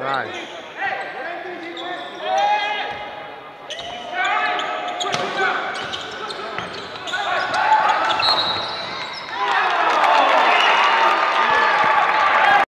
Right.